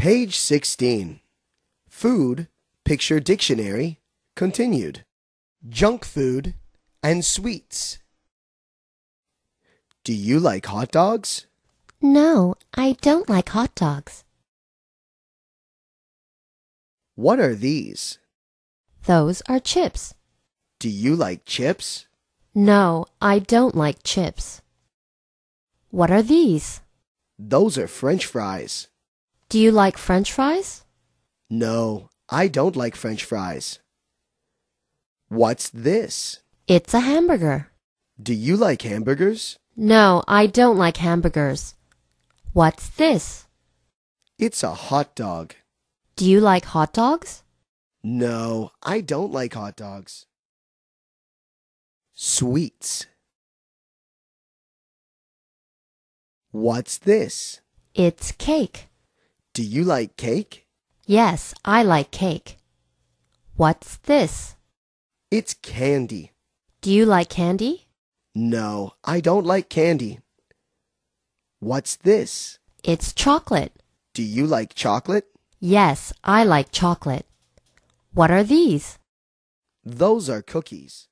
Page 16. Food, Picture Dictionary, continued. Junk food and sweets. Do you like hot dogs? No, I don't like hot dogs. What are these? Those are chips. Do you like chips? No, I don't like chips. What are these? Those are French fries. Do you like french fries? No, I don't like French fries. What's this? It's a hamburger. Do you like hamburgers? No, I don't like hamburgers. What's this? It's a hot dog. Do you like hot dogs? No, I don't like hot dogs. Sweets. What's this? It's cake. Do you like cake? Yes, I like cake. What's this? It's candy. Do you like candy? No, I don't like candy. What's this? It's chocolate. Do you like chocolate? Yes, I like chocolate. What are these? Those are cookies.